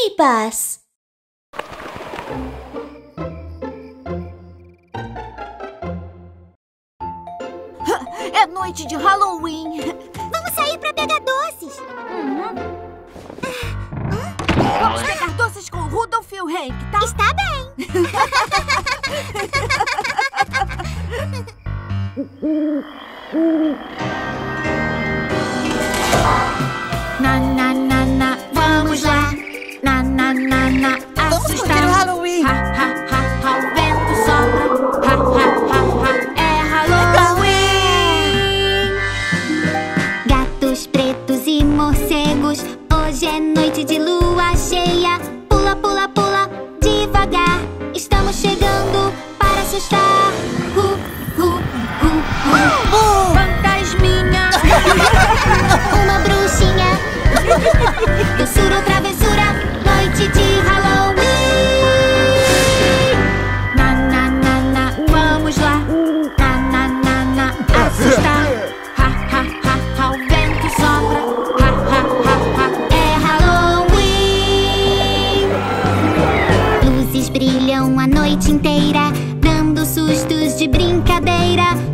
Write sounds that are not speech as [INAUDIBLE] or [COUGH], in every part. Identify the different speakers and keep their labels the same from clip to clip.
Speaker 1: pipas. [LAUGHS]
Speaker 2: É noite de Halloween.
Speaker 3: Vamos sair pra pegar doces.
Speaker 2: Uhum. Vamos pegar doces com o Rudolph e o Hank, tá?
Speaker 3: Está bem. [LAUGHS]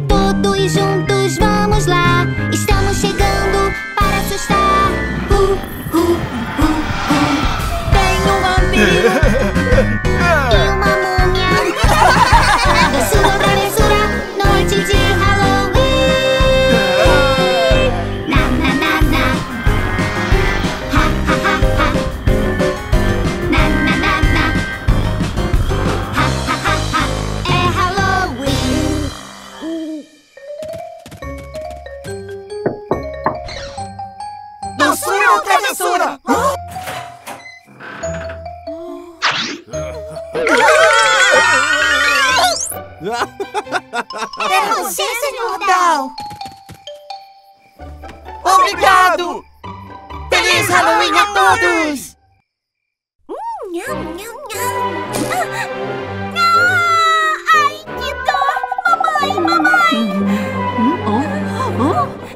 Speaker 4: Todos juntos vamos lá, estamos
Speaker 3: Denúncia, senhor Dal.
Speaker 5: Obrigado! Feliz Halloween a todos!
Speaker 3: Nham, nham, nham. Ah, ai, que dor. Mamãe, mamãe.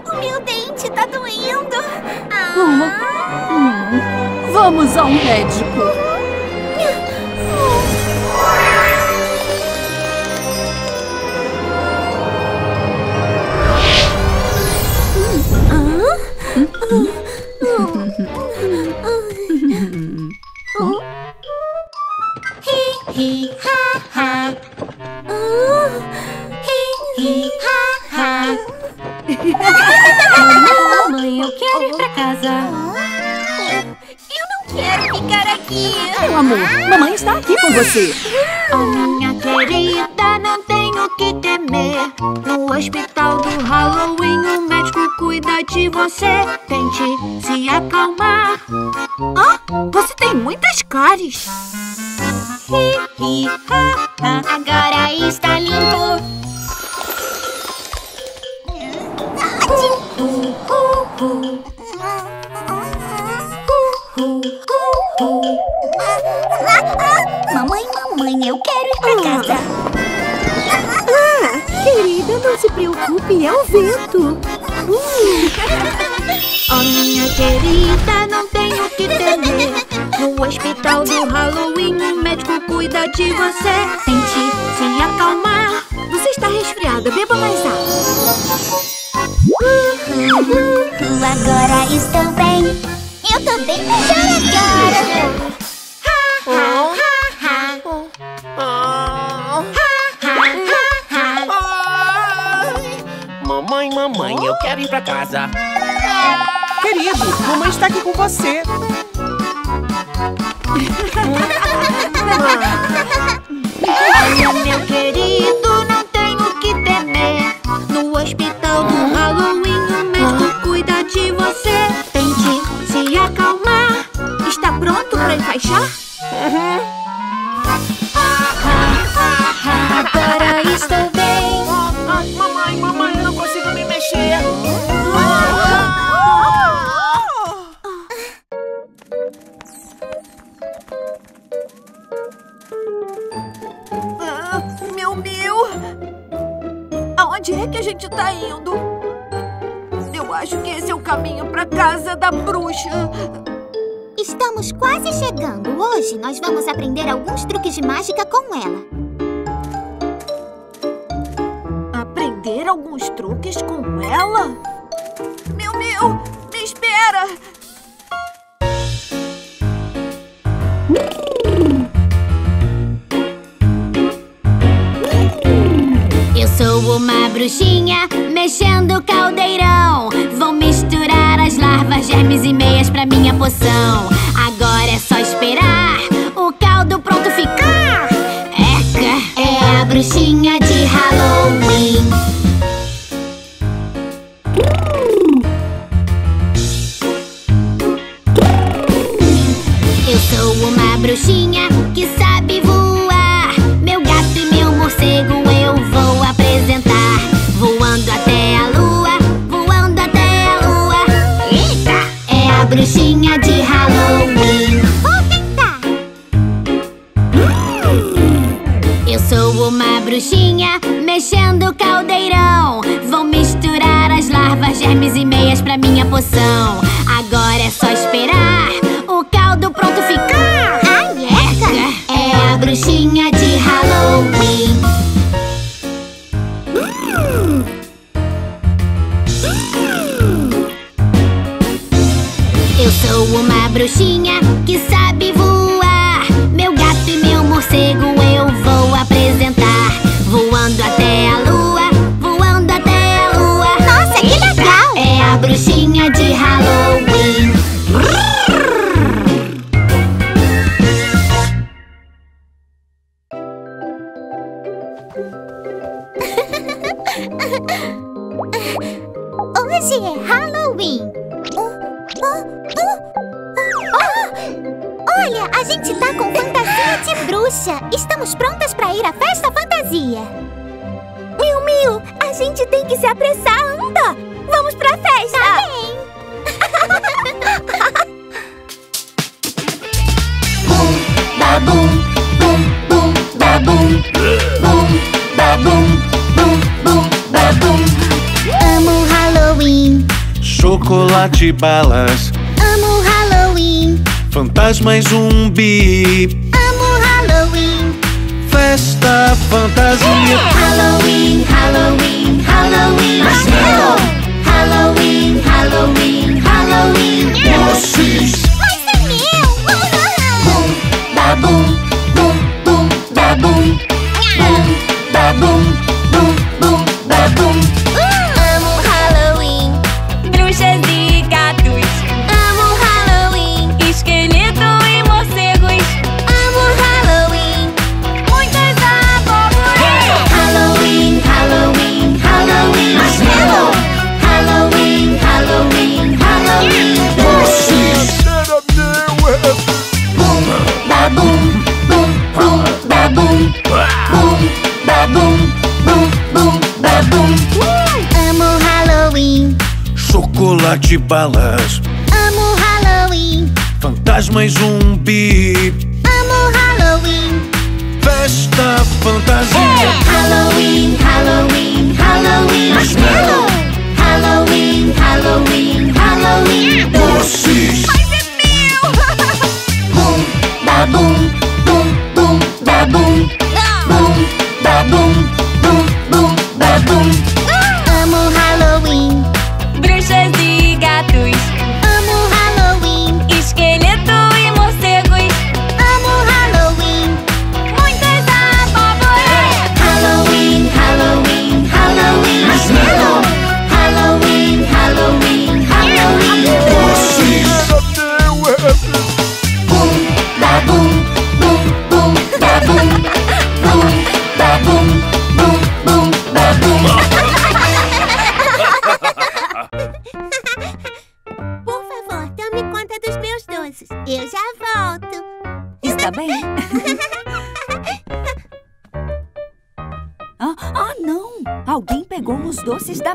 Speaker 3: O meu dente tá doendo. Ah.
Speaker 2: Vamos ao médico.
Speaker 4: Hi, hi, ha, ha. Hi, hi, ha, ha. [LAUGHS] Mamãe, eu quero ir pra casa.
Speaker 3: Eu não quero ficar aqui.
Speaker 2: Meu amor, mamãe está aqui com você.
Speaker 4: Oh, minha acalmar.
Speaker 2: Ah, você tem muitas cáries.
Speaker 4: Hi, hi, ha, ha. Agora está limpo. Uh, uh, uh, uh. Uh, uh, uh.
Speaker 3: Mamãe, mamãe, eu quero ir pra casa.
Speaker 2: Querida, não se preocupe, é o vento. [LAUGHS]
Speaker 4: Oh, minha querida, não tenho que temer. No hospital do Halloween, o médico cuida de você. Tente se acalmar.
Speaker 2: Você está resfriada, beba mais água.
Speaker 3: Agora estou bem. Eu tô bem melhor agora.
Speaker 6: Mamãe, mamãe, eu quero ir pra casa.
Speaker 5: Querido, mamãe está aqui com você.
Speaker 4: Olha, meu querido, não tenho que temer. No hospital do Halloween, o médico cuida de você. Tente se acalmar.
Speaker 2: Está pronto para enfaixar?
Speaker 4: Agora
Speaker 2: casa da bruxa.
Speaker 3: Estamos
Speaker 5: Estamos quase chegando. Hoje nós vamos aprender alguns truques de mágica com ela.
Speaker 4: Aprender alguns truques com ela? Meu, meu, me espera!
Speaker 3: Sou uma bruxinha mexendo o caldeirão. Vou misturar as larvas, germes e meias pra minha poção. Agora é só esperar bruxinha mexendo o caldeirão. Vou misturar as larvas, germes e meias pra minha poção. Agora é só esperar o caldo pronto ficar.
Speaker 5: Ai, eca!
Speaker 3: É a bruxinha de Halloween. Eu sou uma bruxinha que sabe voar. Morcego eu vou apresentar. Voando até a lua, voando até a lua.
Speaker 5: Nossa, que legal!
Speaker 3: É a bruxinha de Halloween. [LAUGHS]
Speaker 5: Hoje é Halloween. Oh, oh, oh, oh. Olha, a gente tá com fantasia de bruxa. Estamos prontas pra ir à festa fantasia. Miu, Miu, a gente tem que se apressar, anda. Vamos pra festa. Tá bem.
Speaker 3: Babum, bum, bum, babum, bum, babum, bum, bum, babum.
Speaker 5: Amo Halloween.
Speaker 7: Chocolate balas. Fantasma e zumbi,
Speaker 5: Amo Halloween.
Speaker 7: festa, fantasia.
Speaker 3: Halloween, Halloween, Halloween.
Speaker 5: Marshmallow.
Speaker 3: Halloween, Halloween, Halloween.
Speaker 7: Doces,
Speaker 5: Mas é meu.
Speaker 3: Bum, babum, bum, bum, babum.
Speaker 7: Balas,
Speaker 5: Amo Halloween.
Speaker 7: fantasma e zumbi,
Speaker 5: Amo Halloween.
Speaker 7: festa, fantasia.
Speaker 3: Halloween, Halloween, Halloween.
Speaker 5: Marshmallow.
Speaker 3: Halloween, Halloween, Halloween.
Speaker 7: Doces,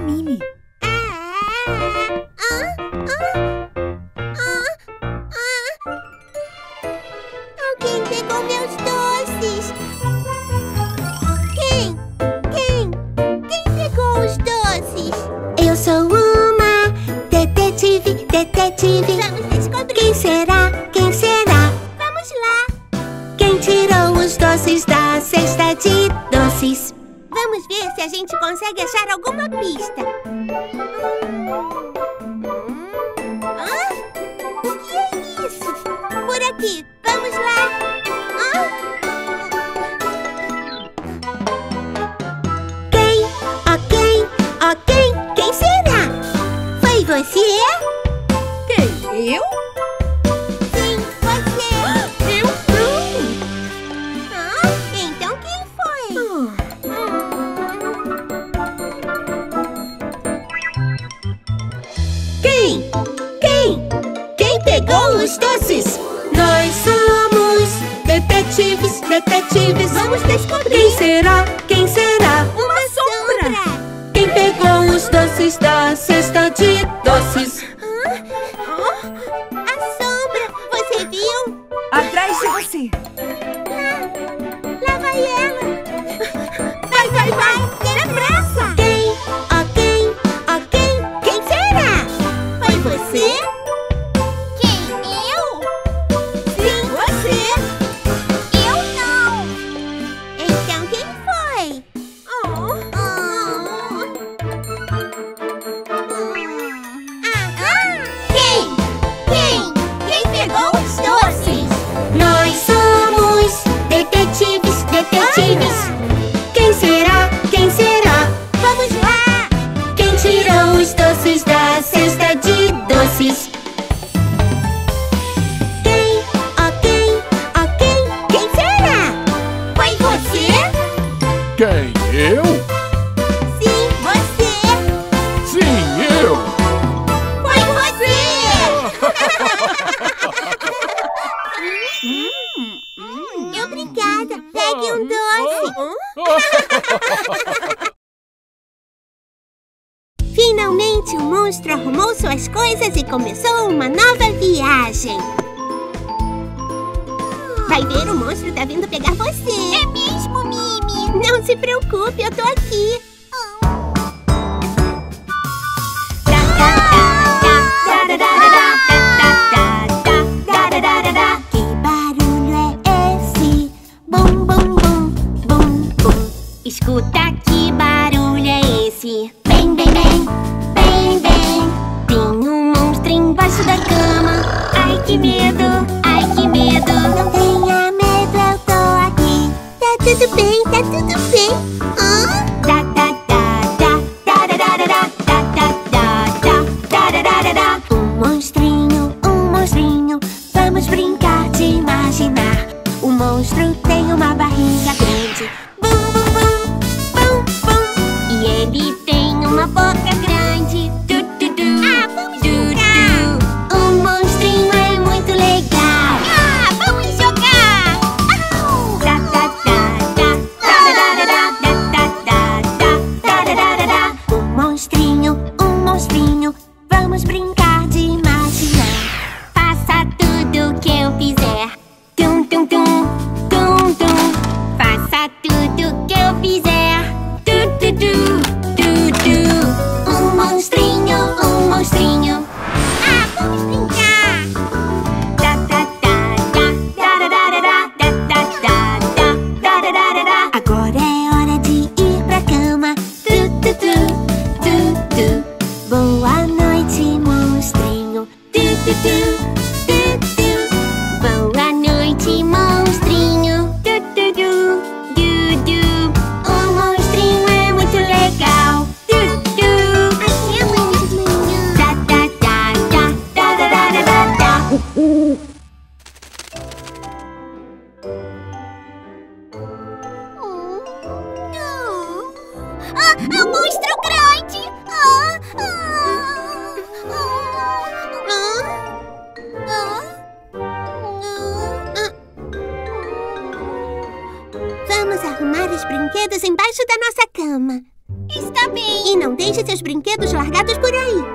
Speaker 7: doces
Speaker 4: da Mimi.
Speaker 5: Alguém した。somos doces.
Speaker 8: Nós somos detetives, detetives. Vamos descobrir. Quem será? Quem será?
Speaker 3: monstro arrumou suas coisas e começou uma nova viagem. Vai ver, o monstro tá vindo pegar você. É mesmo, Mimi? Não se preocupe, eu tô aqui. Ah, é um monstro grande! Ah, Vamos arrumar os brinquedos embaixo da nossa cama. Está bem. E não deixe seus brinquedos largados por aí.